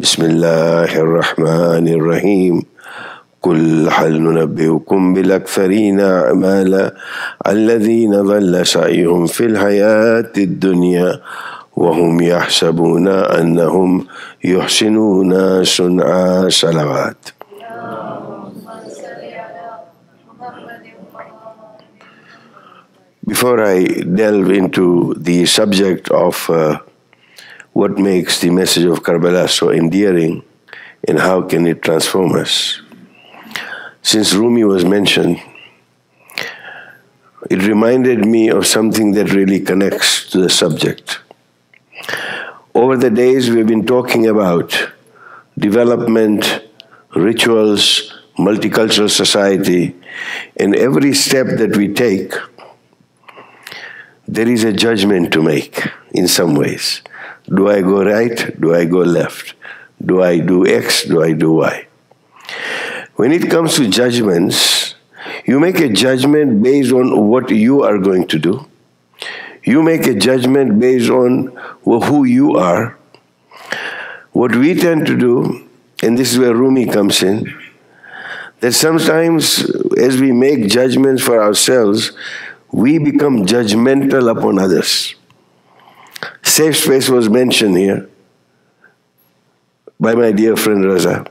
بسم الله الرحمن الرحيم. قل هل ننبئكم بالأكثرين أعمالا الذين ضل سعيهم في الحياة الدنيا وهم يحسبون أنهم يحسنون صنعا صلوات. Before I delve into the subject of uh, what makes the message of Karbala so endearing and how can it transform us, since Rumi was mentioned, it reminded me of something that really connects to the subject. Over the days, we've been talking about development, rituals, multicultural society, and every step that we take there is a judgment to make in some ways. Do I go right? Do I go left? Do I do X? Do I do Y? When it comes to judgments, you make a judgment based on what you are going to do. You make a judgment based on who you are. What we tend to do, and this is where Rumi comes in, that sometimes as we make judgments for ourselves, we become judgmental upon others. Safe space was mentioned here by my dear friend Raza.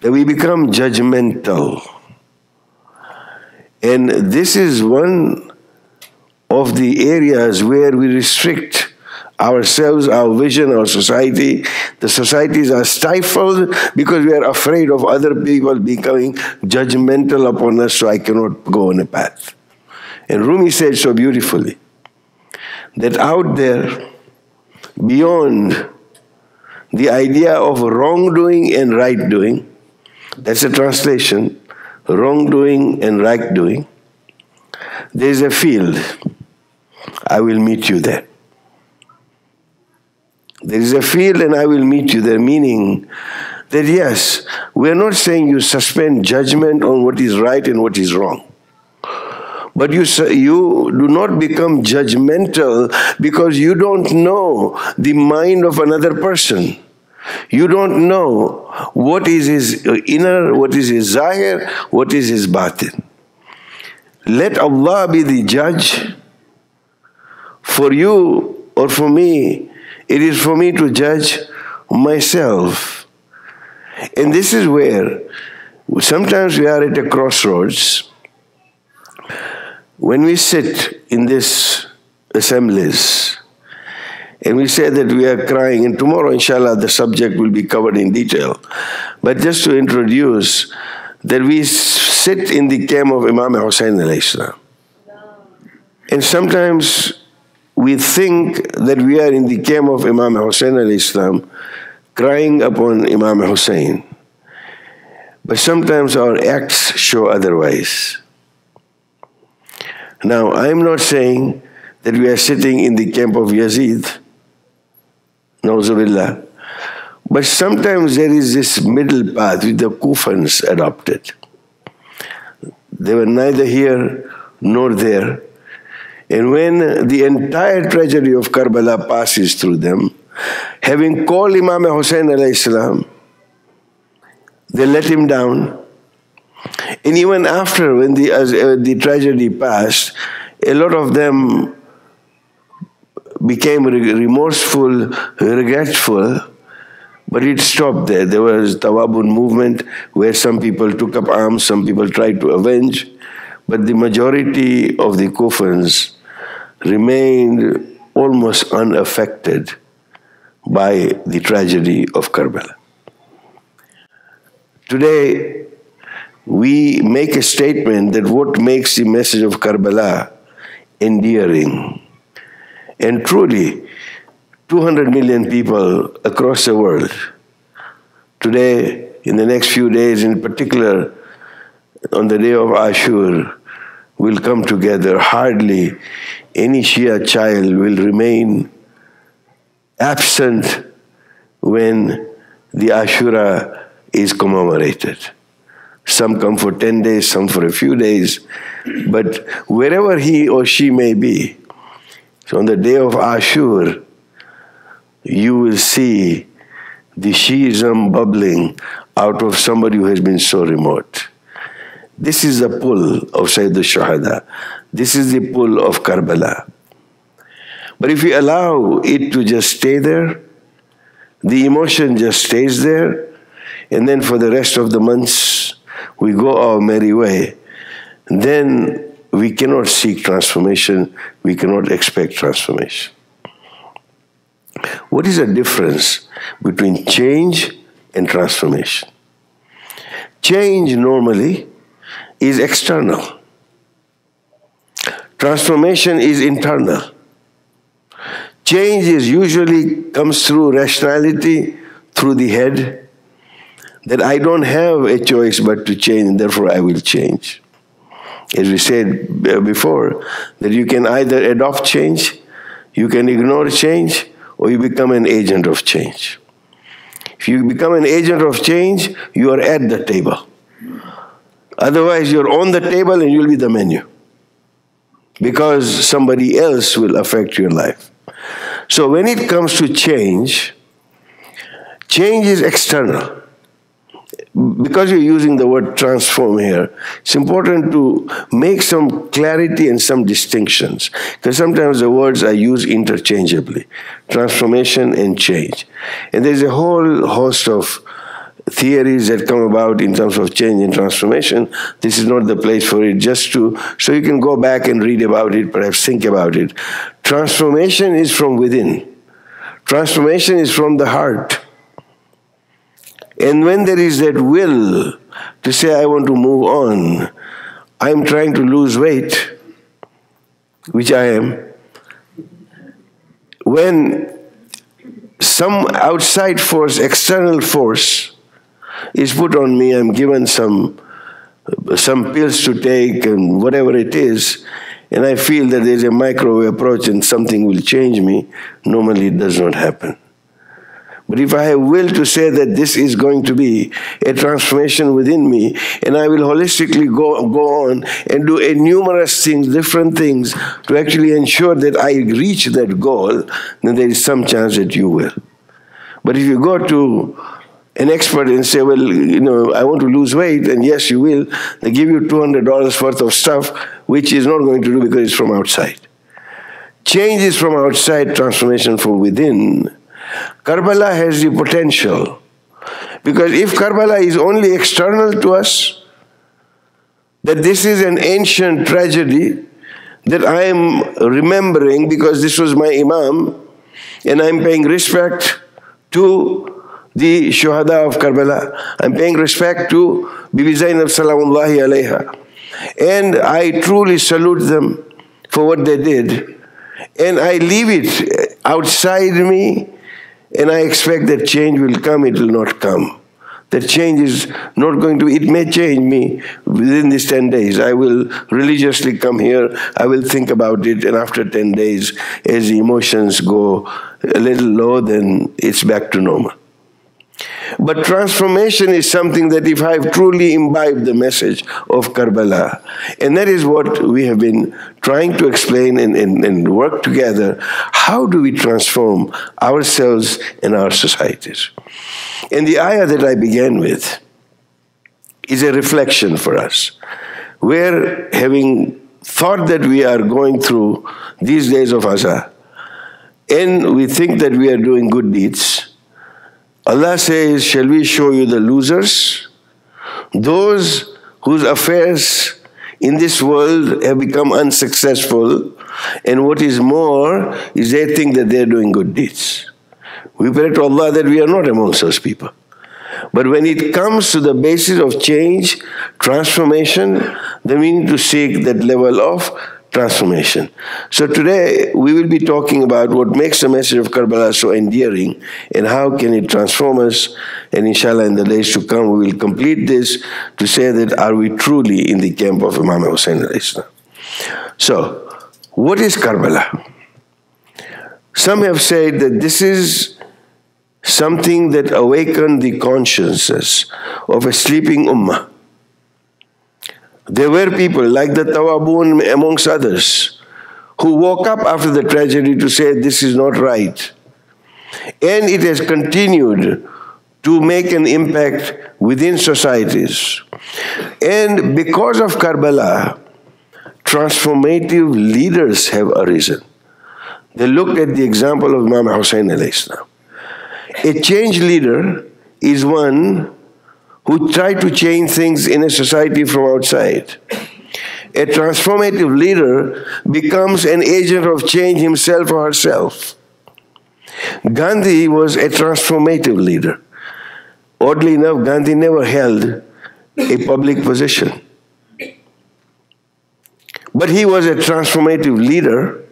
That we become judgmental. And this is one of the areas where we restrict ourselves, our vision, our society. The societies are stifled because we are afraid of other people becoming judgmental upon us, so I cannot go on a path. And Rumi said so beautifully that out there, beyond the idea of wrongdoing and right doing, that's a translation, wrongdoing and right doing, there's a field. I will meet you there. There is a field and I will meet you there, meaning that yes, we're not saying you suspend judgment on what is right and what is wrong. But you, you do not become judgmental because you don't know the mind of another person. You don't know what is his inner, what is his zahir, what is his batin. Let Allah be the judge. For you or for me, it is for me to judge myself. And this is where sometimes we are at a crossroads when we sit in these assemblies and we say that we are crying, and tomorrow, inshallah, the subject will be covered in detail. But just to introduce that we sit in the camp of Imam Hussein salam. And sometimes we think that we are in the camp of Imam Hussein salam, crying upon Imam Hussein. But sometimes our acts show otherwise. Now, I am not saying that we are sitting in the camp of Yazid, Nauzubillah. But sometimes there is this middle path which the Kufans adopted. They were neither here nor there. And when the entire tragedy of Karbala passes through them, having called Imam Hussein salam, they let him down and even after, when the, uh, the tragedy passed, a lot of them became remorseful, regretful, but it stopped there. There was Tawabun movement where some people took up arms, some people tried to avenge, but the majority of the Kufans remained almost unaffected by the tragedy of Karbala. Today, we make a statement that what makes the message of Karbala endearing. And truly, 200 million people across the world, today, in the next few days, in particular, on the day of Ashur, will come together. Hardly any Shia child will remain absent when the Ashura is commemorated. Some come for 10 days, some for a few days. But wherever he or she may be, so on the day of Ashur, you will see the Shiism bubbling out of somebody who has been so remote. This is the pull of Sayyid al-Shuhada. This is the pull of Karbala. But if we allow it to just stay there, the emotion just stays there, and then for the rest of the months we go our merry way, then we cannot seek transformation, we cannot expect transformation. What is the difference between change and transformation? Change normally is external. Transformation is internal. Change is usually comes through rationality, through the head, that I don't have a choice but to change, and therefore I will change. As we said uh, before, that you can either adopt change, you can ignore change, or you become an agent of change. If you become an agent of change, you are at the table. Otherwise, you're on the table and you'll be the menu. Because somebody else will affect your life. So when it comes to change, change is external because you're using the word transform here, it's important to make some clarity and some distinctions. Because sometimes the words are used interchangeably transformation and change. And there's a whole host of theories that come about in terms of change and transformation. This is not the place for it, just to, so you can go back and read about it, perhaps think about it. Transformation is from within, transformation is from the heart. And when there is that will to say, I want to move on, I'm trying to lose weight, which I am, when some outside force, external force, is put on me, I'm given some some pills to take and whatever it is, and I feel that there's a microwave approach and something will change me, normally it does not happen. But if I have will to say that this is going to be a transformation within me, and I will holistically go, go on and do a numerous things, different things, to actually ensure that I reach that goal, then there is some chance that you will. But if you go to an expert and say, well, you know, I want to lose weight, and yes, you will, they give you $200 worth of stuff, which is not going to do because it's from outside. Change is from outside, transformation from within. Karbala has the potential. Because if Karbala is only external to us, that this is an ancient tragedy that I am remembering because this was my Imam, and I'm paying respect to the Shuhada of Karbala. I'm paying respect to Bibi Zainab Salamullahi alayha. And I truly salute them for what they did. And I leave it outside me and I expect that change will come, it will not come. That change is not going to, it may change me within these 10 days. I will religiously come here, I will think about it, and after 10 days, as emotions go a little low, then it's back to normal. But transformation is something that if I've truly imbibed the message of Karbala, and that is what we have been trying to explain and, and, and work together, how do we transform ourselves and our societies? And the ayah that I began with is a reflection for us. Where having thought that we are going through these days of Azah, and we think that we are doing good deeds, Allah says, Shall we show you the losers? Those whose affairs in this world have become unsuccessful, and what is more, is they think that they're doing good deeds. We pray to Allah that we are not amongst those people. But when it comes to the basis of change, transformation, then we need to seek that level of transformation. So today we will be talking about what makes the message of Karbala so endearing and how can it transform us. And inshallah in the days to come we will complete this to say that are we truly in the camp of Imam Hussein al-Islam. So, what is Karbala? Some have said that this is something that awakened the consciences of a sleeping ummah. There were people like the Tawabun amongst others who woke up after the tragedy to say this is not right. And it has continued to make an impact within societies. And because of Karbala, transformative leaders have arisen. They looked at the example of Imam Hussein. A change leader is one who try to change things in a society from outside. A transformative leader becomes an agent of change himself or herself. Gandhi was a transformative leader. Oddly enough, Gandhi never held a public position. But he was a transformative leader.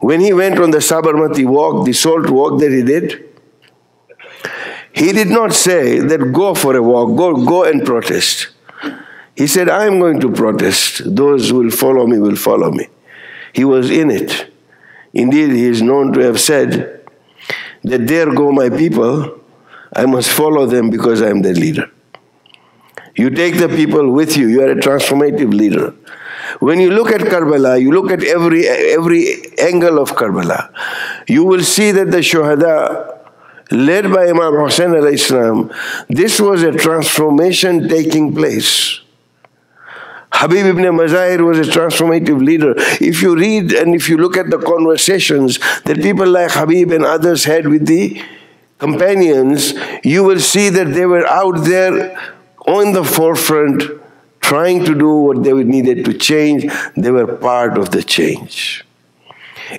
When he went on the Sabarmati walk, the salt walk that he did, he did not say that go for a walk, go, go and protest. He said, I am going to protest. Those who will follow me will follow me. He was in it. Indeed, he is known to have said that there go my people, I must follow them because I am their leader. You take the people with you, you are a transformative leader. When you look at Karbala, you look at every, every angle of Karbala, you will see that the Shuhada, led by Imam Hussein al-Islam, this was a transformation taking place. Habib ibn Mazahir was a transformative leader. If you read and if you look at the conversations that people like Habib and others had with the companions, you will see that they were out there on the forefront trying to do what they needed to change. They were part of the change.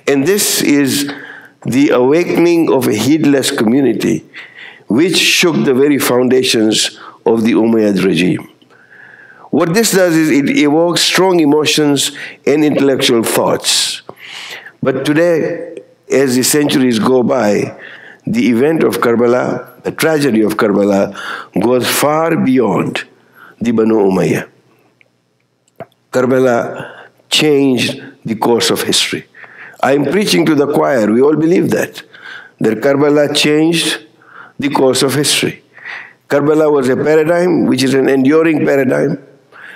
And this is the awakening of a heedless community which shook the very foundations of the Umayyad regime. What this does is it evokes strong emotions and intellectual thoughts. But today, as the centuries go by, the event of Karbala, the tragedy of Karbala, goes far beyond the Banu Umayyah. Karbala changed the course of history. I am preaching to the choir, we all believe that. That Karbala changed the course of history. Karbala was a paradigm which is an enduring paradigm,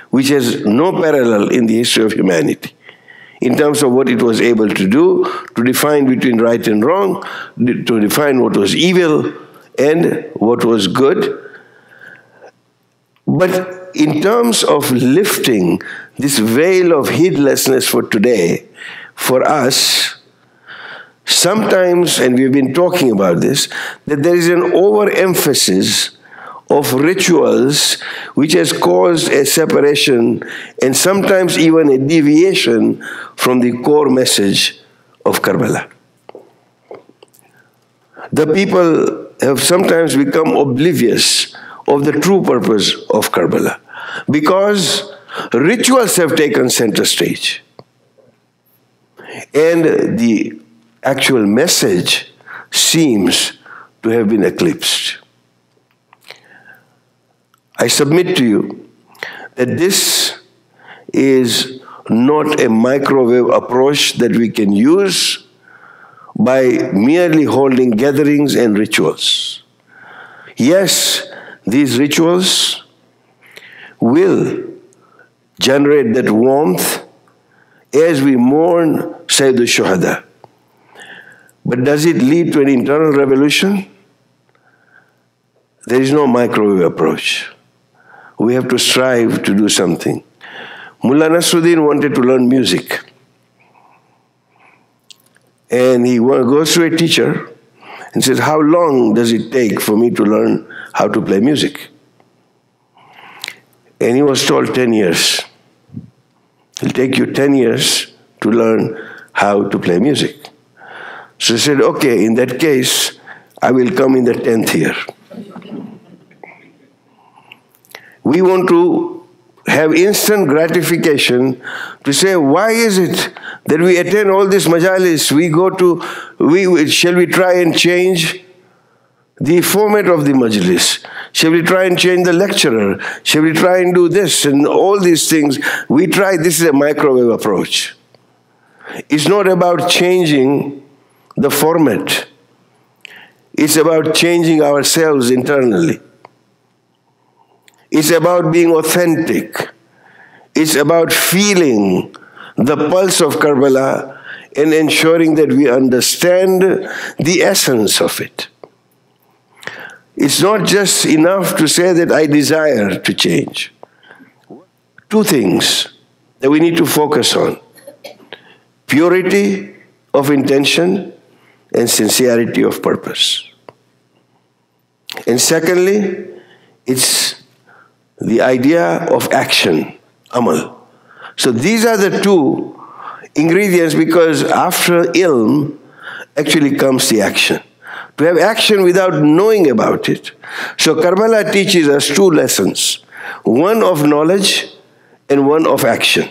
which has no parallel in the history of humanity in terms of what it was able to do, to define between right and wrong, to define what was evil and what was good. But in terms of lifting this veil of heedlessness for today, for us, sometimes, and we've been talking about this, that there is an overemphasis of rituals which has caused a separation and sometimes even a deviation from the core message of Karbala. The people have sometimes become oblivious of the true purpose of Karbala because rituals have taken center stage. And the actual message seems to have been eclipsed. I submit to you that this is not a microwave approach that we can use by merely holding gatherings and rituals. Yes, these rituals will generate that warmth as we mourn Sayyid al-Shuhada. But does it lead to an internal revolution? There is no microwave approach we have to strive to do something. Mullah Nasruddin wanted to learn music. And he goes to a teacher and says, How long does it take for me to learn how to play music? And he was told 10 years. It'll take you 10 years to learn how to play music. So he said, Okay, in that case, I will come in the 10th year. we want to have instant gratification to say, why is it that we attend all these majalis? We go to, we, shall we try and change the format of the majlis? Shall we try and change the lecturer? Shall we try and do this and all these things? We try, this is a microwave approach. It's not about changing the format. It's about changing ourselves internally. It's about being authentic. It's about feeling the pulse of Karbala and ensuring that we understand the essence of it. it's not just enough to say that I desire to change. Two things that we need to focus on purity of intention and sincerity of purpose. And secondly, it's the idea of action, amal. So these are the two ingredients because after ilm actually comes the action. To have action without knowing about it. So Karbala teaches us two lessons one of knowledge and one of action.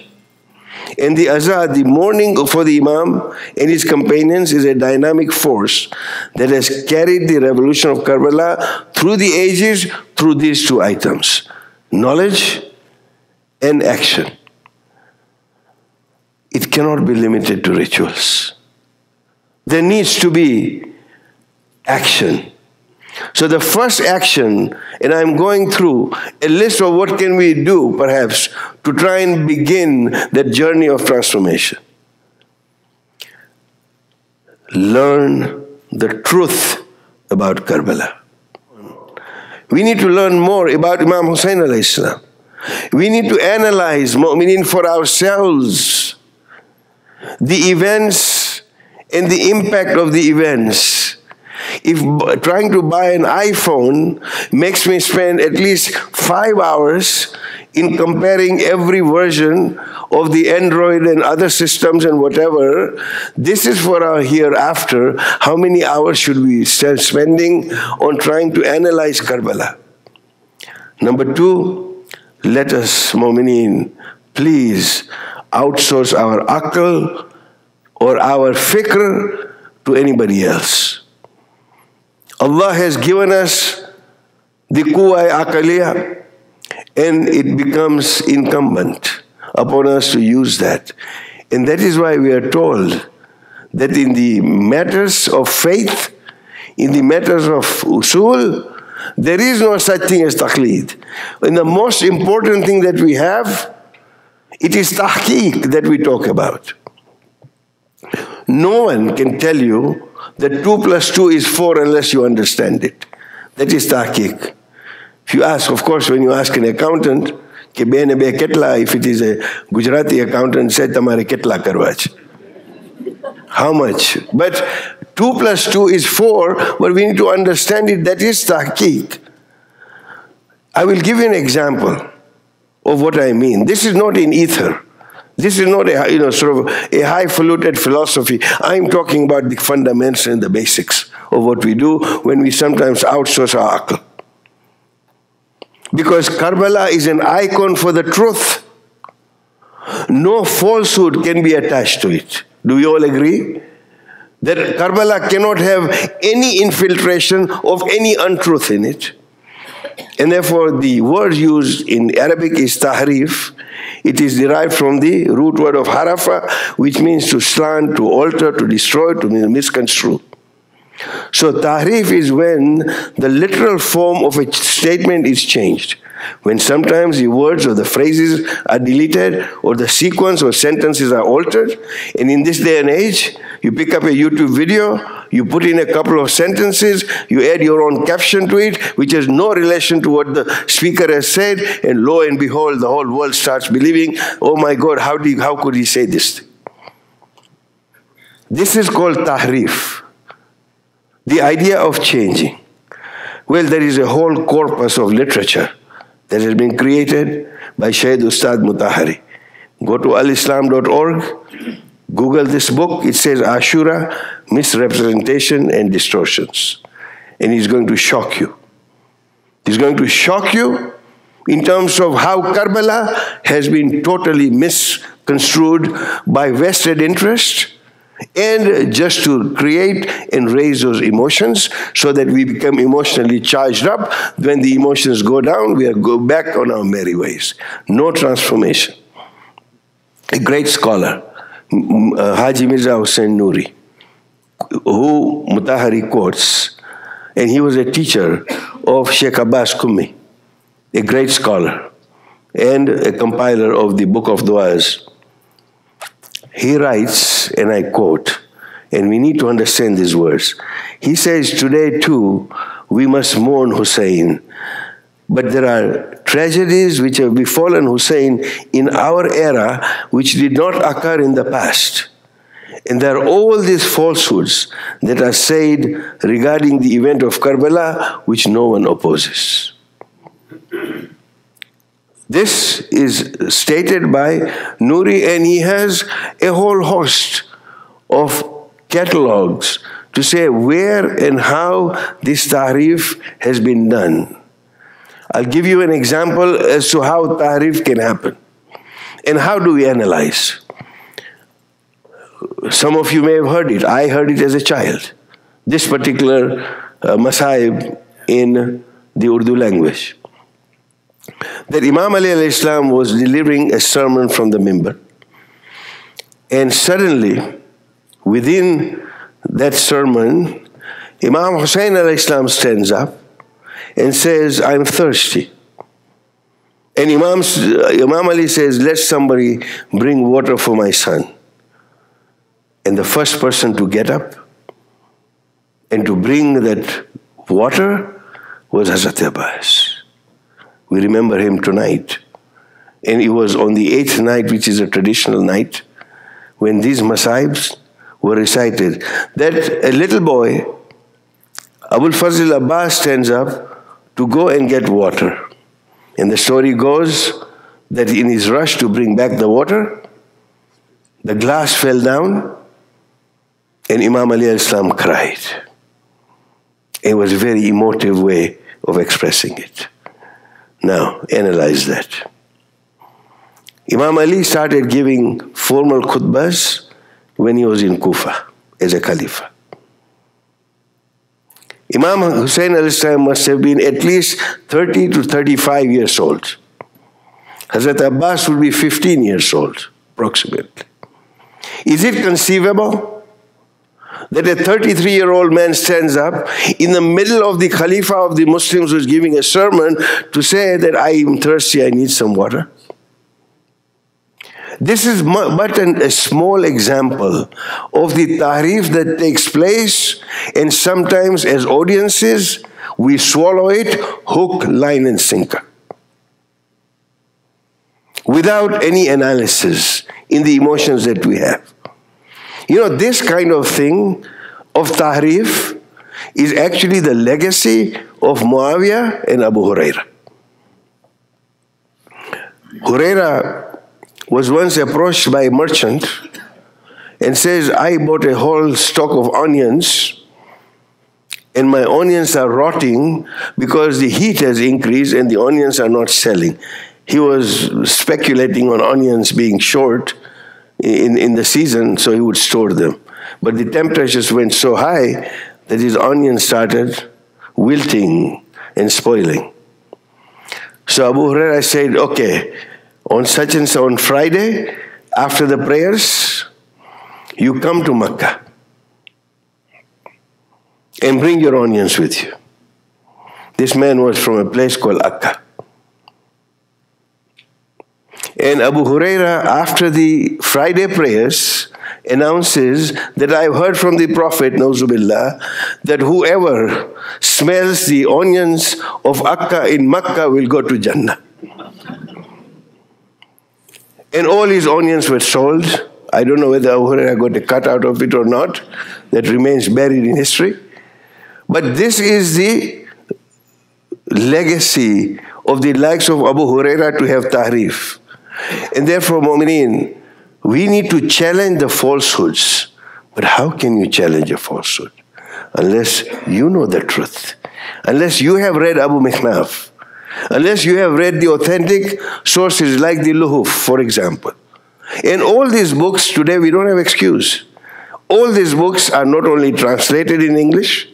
And the azan, the mourning for the Imam and his companions, is a dynamic force that has carried the revolution of Karbala through the ages through these two items knowledge and action. It cannot be limited to rituals. There needs to be action. So the first action, and I'm going through a list of what can we do perhaps to try and begin that journey of transformation. Learn the truth about Karbala. We need to learn more about Imam Hussein alayhi salam. We need to analyze meaning for ourselves the events and the impact of the events if trying to buy an iPhone makes me spend at least five hours in comparing every version of the Android and other systems and whatever, this is for our hereafter. How many hours should we start spending on trying to analyze Karbala? Number two, let us, Mominin, please outsource our akal or our fikr to anybody else. Allah has given us the kuwai akaliya and it becomes incumbent upon us to use that. And that is why we are told that in the matters of faith, in the matters of usul, there is no such thing as taqleed. And the most important thing that we have, it is tahqiq that we talk about. No one can tell you that 2 plus 2 is 4 unless you understand it. That is tahqiq. If you ask, of course, when you ask an accountant, if it is a Gujarati accountant, say, Tamare ketla karvach. How much? But 2 plus 2 is 4, but we need to understand it. That is tahqiq. I will give you an example of what I mean. This is not in ether this is not a you know sort of a highfalutin philosophy. I'm talking about the fundamentals and the basics of what we do when we sometimes outsource our akal. Because Karbala is an icon for the truth. No falsehood can be attached to it. Do we all agree? That Karbala cannot have any infiltration of any untruth in it. And therefore, the word used in Arabic is tahrif. It is derived from the root word of harafa, which means to slant, to alter, to destroy, to misconstrue. So, tahrif is when the literal form of a statement is changed. When sometimes the words or the phrases are deleted or the sequence or sentences are altered. And in this day and age, you pick up a YouTube video, you put in a couple of sentences, you add your own caption to it, which has no relation to what the speaker has said, and lo and behold, the whole world starts believing, oh my God, how, you, how could he say this? This is called tahrif, the idea of changing. Well, there is a whole corpus of literature that has been created by Shaykh Ustad Mutahari. Go to alislam.org Google this book, it says Ashura, misrepresentation and distortions. And he's going to shock you. He's going to shock you in terms of how Karbala has been totally misconstrued by vested interest and just to create and raise those emotions so that we become emotionally charged up. When the emotions go down, we go back on our merry ways. No transformation. A great scholar, uh, Haji Mirza Hussain Nuri, who Mutahari quotes, and he was a teacher of Sheikh Abbas Qummi, a great scholar and a compiler of the Book of Duas. He writes, and I quote, and we need to understand these words. He says, Today too, we must mourn Hussein. But there are tragedies which have befallen Hussein in our era which did not occur in the past. And there are all these falsehoods that are said regarding the event of Karbala which no one opposes. This is stated by Nuri, and he has a whole host of catalogs to say where and how this tahrif has been done. I'll give you an example as to how tahrif can happen. And how do we analyze? Some of you may have heard it. I heard it as a child. This particular uh, masahib in the Urdu language that Imam Ali al-Islam was delivering a sermon from the mimbar. And suddenly, within that sermon, Imam Hussein al-Islam stands up and says, I'm thirsty. And Imam, Imam Ali says, Let somebody bring water for my son. And the first person to get up and to bring that water was Hazrat Abbas. We remember him tonight. And it was on the eighth night, which is a traditional night, when these masahibs were recited, that a little boy, Abul Fazl Abbas, stands up to go and get water. And the story goes that in his rush to bring back the water, the glass fell down and Imam Ali Islam cried. It was a very emotive way of expressing it. Now, analyze that. Imam Ali started giving formal khutbahs when he was in Kufa as a Khalifa. Imam Hussein al must have been at least 30 to 35 years old. Hazrat Abbas would be 15 years old, approximately. Is it conceivable that a 33 year old man stands up in the middle of the Khalifa of the Muslims who's giving a sermon to say that I am thirsty, I need some water. This is but an, a small example of the tahrif that takes place, and sometimes as audiences, we swallow it hook, line, and sinker. Without any analysis in the emotions that we have. You know, this kind of thing of tahrif is actually the legacy of Muawiyah and Abu Huraira. Huraira was once approached by a merchant and says, I bought a whole stock of onions and my onions are rotting because the heat has increased and the onions are not selling. He was speculating on onions being short in, in the season, so he would store them. But the temperatures went so high that his onions started wilting and spoiling. So Abu Huraira said, okay, on such and so on Friday, after the prayers, you come to Makkah and bring your onions with you. This man was from a place called Akka. And Abu Huraira, after the Friday prayers, announces that I've heard from the Prophet, Nauzubillah, that whoever smells the onions of Akka in Makkah will go to Jannah. and all his onions were sold. I don't know whether Abu Huraira got a cut out of it or not. That remains buried in history. But this is the legacy of the likes of Abu Huraira to have tahrif. And therefore, Mu'mineen, we need to challenge the falsehoods. But how can you challenge a falsehood? Unless you know the truth. Unless you have read Abu Mikhnaf. Unless you have read the authentic sources like the Luhuf, for example. In all these books, today we don't have excuse. All these books are not only translated in English,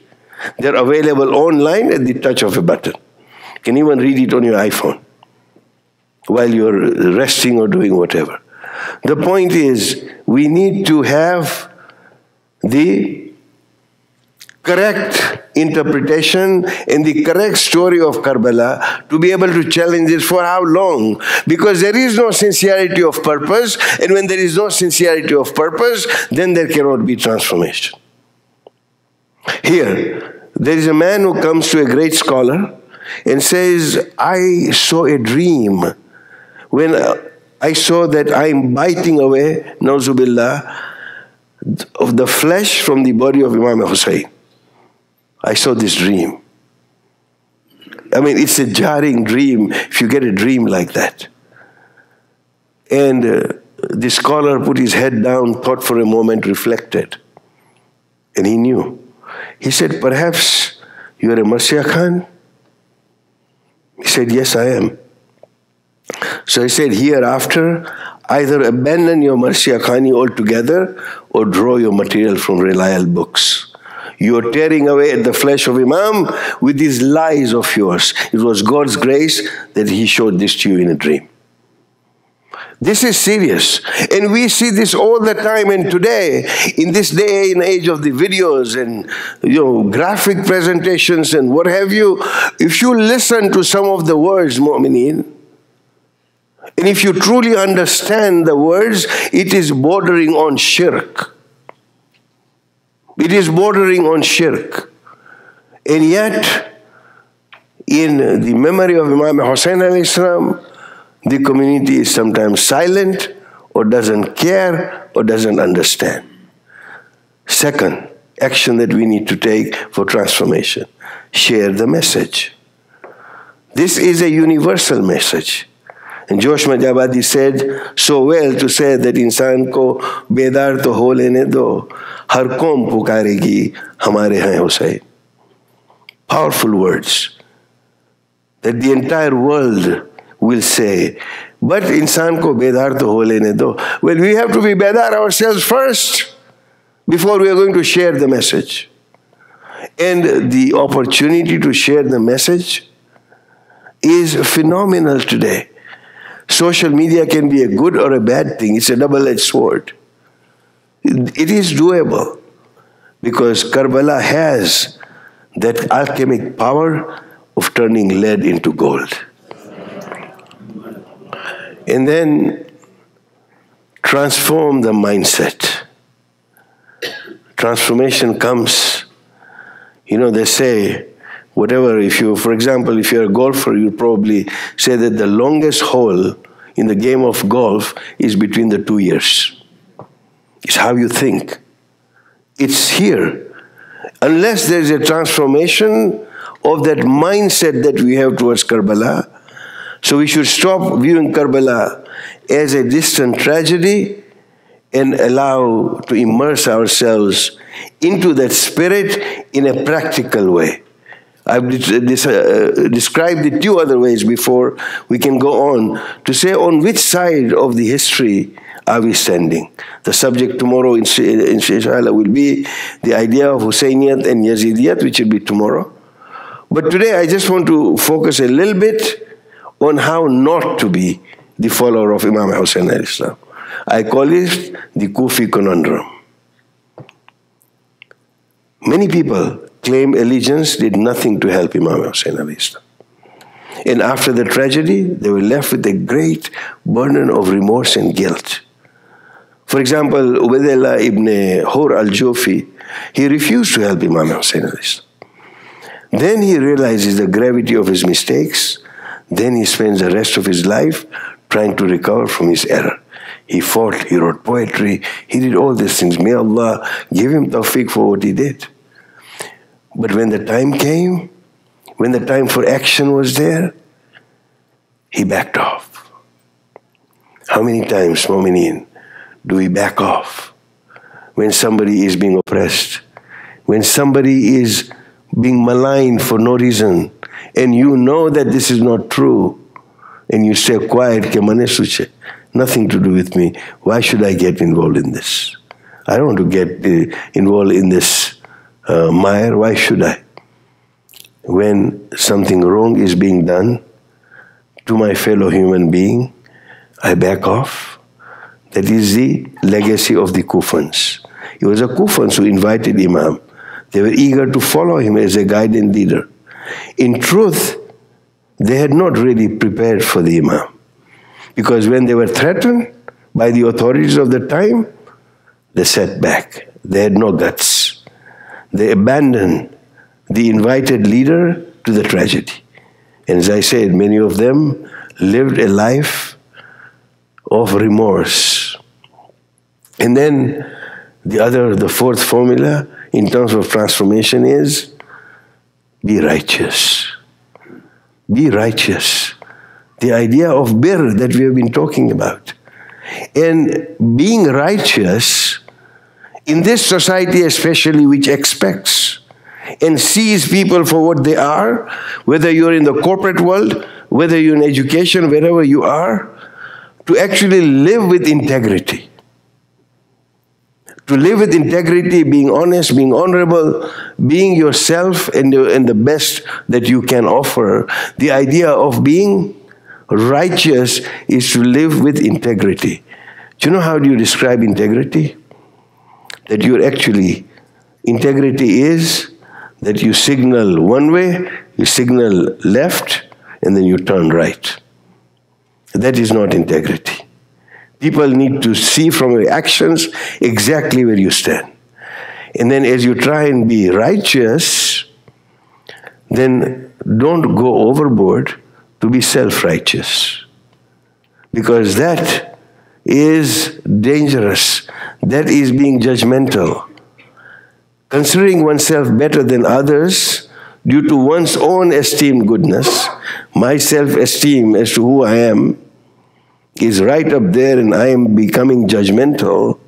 they're available online at the touch of a button. You can even read it on your iPhone while you're resting or doing whatever. The point is, we need to have the correct interpretation and the correct story of Karbala to be able to challenge it for how long? Because there is no sincerity of purpose, and when there is no sincerity of purpose, then there cannot be transformation. Here, there is a man who comes to a great scholar and says, I saw a dream when I saw that I'm biting away, nauzubillah, of the flesh from the body of Imam Hussein. I saw this dream. I mean, it's a jarring dream if you get a dream like that. And uh, the scholar put his head down, thought for a moment, reflected, and he knew. He said, Perhaps you are a Marsiya Khan? He said, Yes, I am. So he said, Hereafter, either abandon your Marsiya Khani altogether or draw your material from reliable books. You are tearing away at the flesh of Imam with these lies of yours. It was God's grace that He showed this to you in a dream. This is serious. And we see this all the time. And today, in this day and age of the videos and you know graphic presentations and what have you, if you listen to some of the words, mu'mineen, and if you truly understand the words, it is bordering on shirk. It is bordering on shirk. And yet, in the memory of Imam Hussein al-Islam, the community is sometimes silent or doesn't care or doesn't understand. Second, action that we need to take for transformation share the message. This is a universal message. And Josh Malihabadi said so well to say that ko bedar to ho lene do, har qom pukaregi hamare hain Hussein. Powerful words that the entire world will say, but insan ko bedar to ho lene do. Well, we have to be bedar ourselves first before we are going to share the message. And the opportunity to share the message is phenomenal today. Social media can be a good or a bad thing, it's a double edged sword. It is doable because Karbala has that alchemic power of turning lead into gold. And then transform the mindset. Transformation comes, you know, they say, whatever, if you, for example, if you're a golfer, you probably say that the longest hole in the game of golf is between the two years. It's how you think. It's here. Unless there's a transformation of that mindset that we have towards Karbala, so we should stop viewing Karbala as a distant tragedy and allow to immerse ourselves into that spirit in a practical way. I've uh, described it two other ways before we can go on to say on which side of the history are we standing. The subject tomorrow, inshallah, will be the idea of Husseiniyyat and Yazidiyat, which will be tomorrow. But today I just want to focus a little bit on how not to be the follower of Imam Hussein al-Islam. I call it the Kufi conundrum. Many people claim allegiance did nothing to help Imam Hussein al-Islam. And after the tragedy, they were left with a great burden of remorse and guilt. For example, Ubaidullah ibn Hur al-Jufi, he refused to help Imam Hussein al-Islam. Then he realizes the gravity of his mistakes then he spends the rest of his life trying to recover from his error. He fought, he wrote poetry, he did all these things. May Allah give him tawfiq for what he did. But when the time came, when the time for action was there, he backed off. How many times, Mominin, do we back off when somebody is being oppressed, when somebody is being maligned for no reason, and you know that this is not true, and you stay quiet, nothing to do with me, why should I get involved in this? I don't want to get uh, involved in this uh, mire, why should I? When something wrong is being done to my fellow human being, I back off. That is the legacy of the Kufans. It was the Kufans who invited Imam. They were eager to follow him as a guide and leader. In truth, they had not really prepared for the Imam. Because when they were threatened by the authorities of the time, they sat back. They had no guts. They abandoned the invited leader to the tragedy. And as I said, many of them lived a life of remorse. And then the other, the fourth formula in terms of transformation is be righteous. Be righteous. The idea of bir that we have been talking about. And being righteous in this society, especially, which expects and sees people for what they are, whether you're in the corporate world, whether you're in education, wherever you are, to actually live with integrity. To live with integrity, being honest, being honorable, being yourself and and the best that you can offer. The idea of being righteous is to live with integrity. Do you know how do you describe integrity? That you're actually, integrity is that you signal one way, you signal left, and then you turn right. That is not integrity. People need to see from your actions exactly where you stand. And then as you try and be righteous, then don't go overboard to be self righteous. Because that is dangerous. That is being judgmental. Considering oneself better than others due to one's own esteem goodness, my self esteem as to who I am is right up there and I am becoming judgmental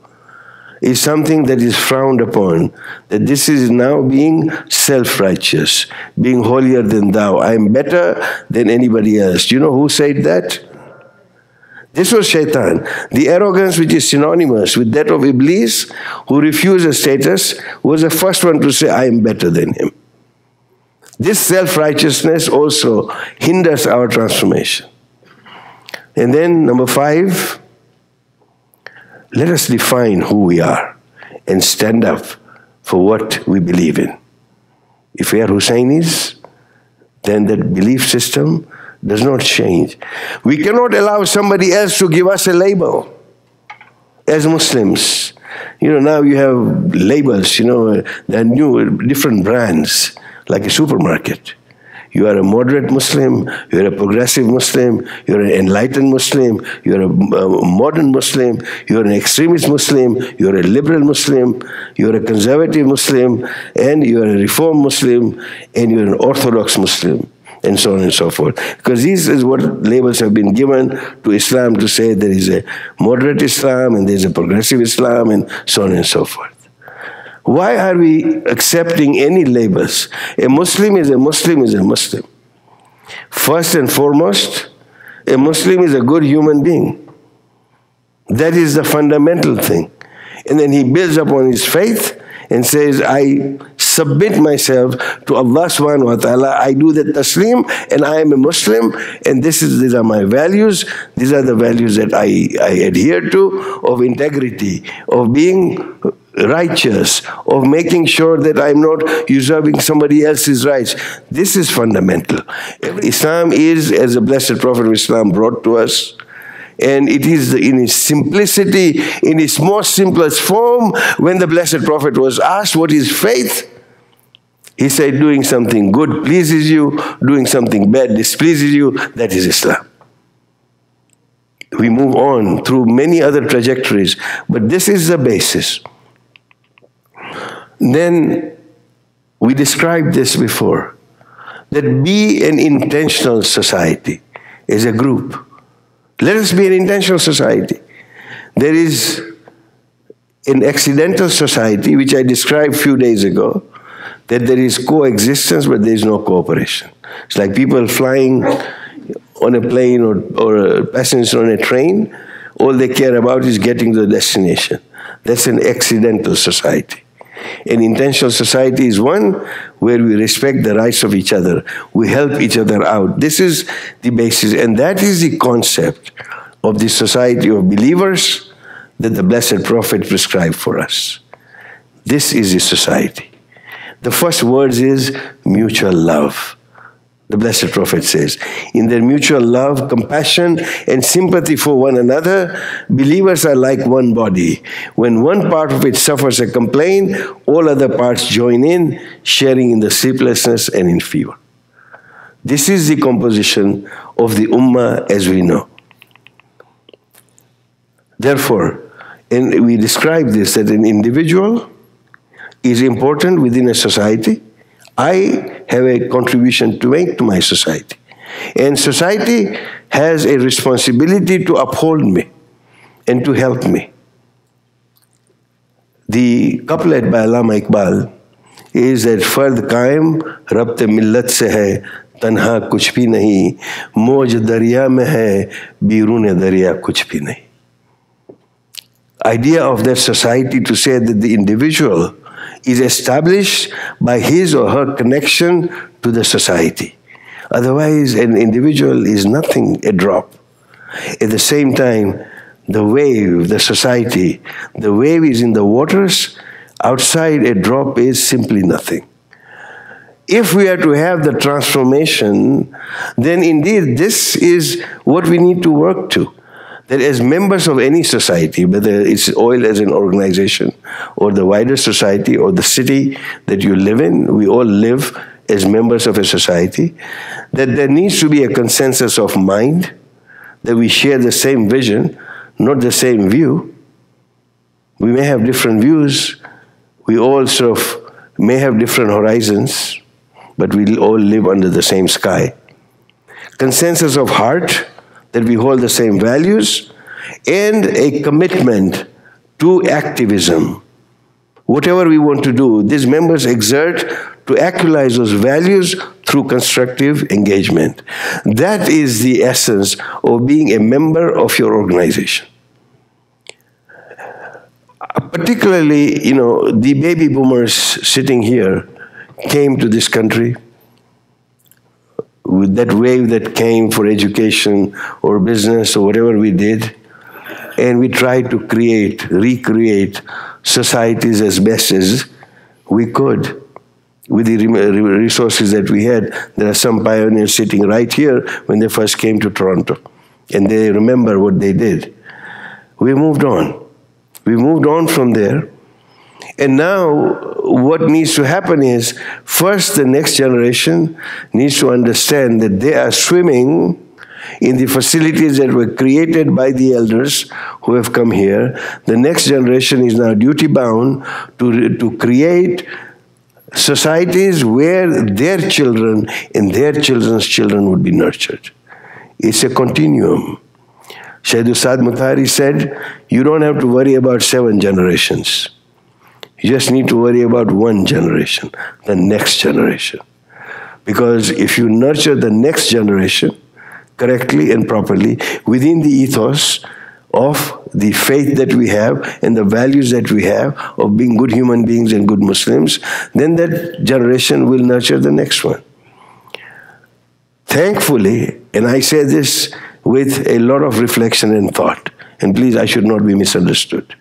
is something that is frowned upon. That this is now being self righteous, being holier than thou. I am better than anybody else. Do you know who said that? This was shaitan. The arrogance which is synonymous with that of Iblis, who refused a status, was the first one to say, I am better than him. This self righteousness also hinders our transformation. And then, number five, let us define who we are and stand up for what we believe in. If we are Husseinis, then that belief system does not change. We cannot allow somebody else to give us a label as Muslims. You know, now you have labels, you know, there are new, different brands, like a supermarket. You are a moderate Muslim, you're a progressive Muslim, you're an enlightened Muslim, you're a modern Muslim, you're an extremist Muslim, you're a liberal Muslim, you're a conservative Muslim, and you're a reform Muslim, and you're an orthodox Muslim and so on and so forth. Because this is what labels have been given to Islam to say there is a moderate Islam and there's a progressive Islam and so on and so forth. Why are we accepting any labels? A Muslim is a Muslim is a Muslim. First and foremost, a Muslim is a good human being. That is the fundamental thing. And then he builds upon his faith and says, I submit myself to Allah subhanahu wa ta'ala. I do that taslim and I am a Muslim and this is these are my values. These are the values that I, I adhere to of integrity, of being righteous, of making sure that I'm not usurping somebody else's rights. This is fundamental. Islam is, as the Blessed Prophet of Islam brought to us, and it is in its simplicity, in its most simplest form, when the Blessed Prophet was asked what is faith, he said, doing something good pleases you, doing something bad displeases you, that is Islam. We move on through many other trajectories, but this is the basis. Then we described this before that be an intentional society as a group. Let us be an intentional society. There is an accidental society, which I described a few days ago, that there is coexistence, but there is no cooperation. It's like people flying on a plane or, or passengers on a train, all they care about is getting to the destination. That's an accidental society. An intentional society is one where we respect the rights of each other. We help each other out. This is the basis, and that is the concept of the society of believers that the Blessed Prophet prescribed for us. This is the society. The first words is mutual love. the Blessed Prophet says. In their mutual love, compassion, and sympathy for one another, believers are like one body. When one part of it suffers a complaint, all other parts join in, sharing in the sleeplessness and in fever. This is the composition of the Ummah as we know. Therefore, and we describe this that an individual is important within a society I have a contribution to make to my society. And society has a responsibility to uphold me and to help me. The couplet by Allama Iqbal is that फर्द कायम रब्त मिल्लत से है तन्हा कुछ भी नहीं मौज दरिया में है बीरून दरिया कुछ भी नहीं idea of that society to say that the individual is established by his or her connection to the society. Otherwise, an individual is nothing, a drop. At the same time, the wave, the society, the wave is in the waters, outside a drop is simply nothing. If we are to have the transformation, then indeed this is what we need to work to that as members of any society, whether it's oil as an organization or the wider society or the city that you live in, we all live as members of a society, that there needs to be a consensus of mind, that we share the same vision, not the same view. We may have different views, we all sort of may have different horizons, but we all live under the same sky. Consensus of heart that we hold the same values, and a commitment to activism. Whatever we want to do, these members exert to actualize those values through constructive engagement. That is the essence of being a member of your organization. Uh, particularly, you know, the baby boomers sitting here came to this country that wave that came for education or business or whatever we did. And we tried to create, recreate societies as best as we could with the resources that we had. There are some pioneers sitting right here when they first came to Toronto, and they remember what they did. We moved on. We moved on from there and now, what needs to happen is first, the next generation needs to understand that they are swimming in the facilities that were created by the elders who have come here. The next generation is now duty bound to, to create societies where their children and their children's children would be nurtured. It's a continuum. Shaykh Ustad Mutahari said, You don't have to worry about seven generations. You just need to worry about one generation, the next generation. Because if you nurture the next generation correctly and properly within the ethos of the faith that we have and the values that we have of being good human beings and good Muslims, then that generation will nurture the next one. Thankfully, and I say this with a lot of reflection and thought, and please, I should not be misunderstood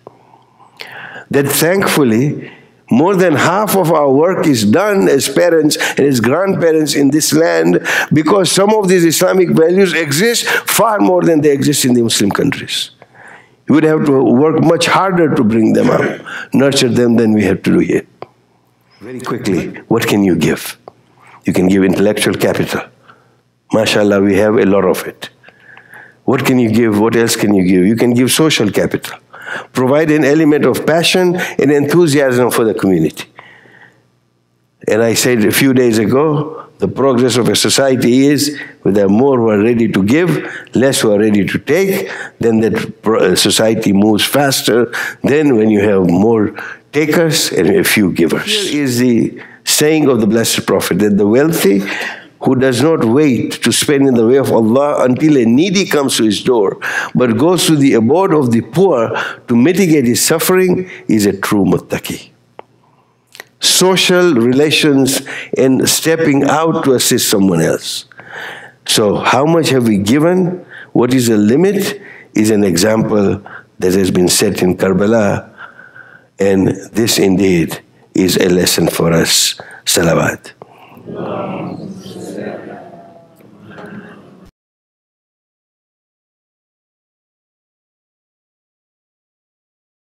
that thankfully more than half of our work is done as parents and as grandparents in this land because some of these Islamic values exist far more than they exist in the Muslim countries. We would have to work much harder to bring them up, nurture them than we have to do here. Very quickly, what can you give? You can give intellectual capital. MashaAllah, we have a lot of it. What can you give? What else can you give? You can give social capital provide an element of passion and enthusiasm for the community. And I said a few days ago, the progress of a society is with the more who are ready to give, less who are ready to take, then that uh, society moves faster. Then when you have more takers and a few givers. Here is the saying of the Blessed Prophet that the wealthy who does not wait to spend in the way of Allah until a needy comes to his door, but goes to the abode of the poor to mitigate his suffering, is a true muttaqi. Social relations and stepping out to assist someone else. So, how much have we given? What is the limit? Is an example that has been set in Karbala, and this indeed is a lesson for us. Salawat.